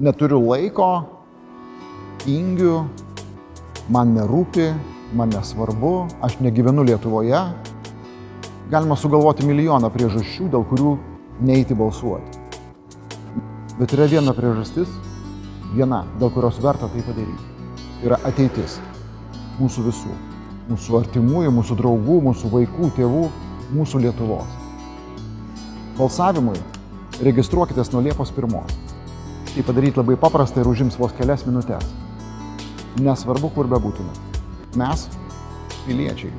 Neturiu laiko, tingiu, man nerūpi, man nesvarbu, aš negyvenu Lietuvoje. Galima sugalvoti milijoną priežasčių, dėl kurių neiti balsuoti. Bet yra viena priežastis, viena, dėl kurios verta tai padaryti. Tai yra ateitis mūsų visų. Mūsų artimųjų, mūsų draugų, mūsų vaikų, tėvų, mūsų Lietuvos. Balsavimui registruokitės nuo Liepos 1. Tai padaryti labai paprasta ir užims vos kelias minutės. Nesvarbu, kur bebūtume. Mes, piliečiai,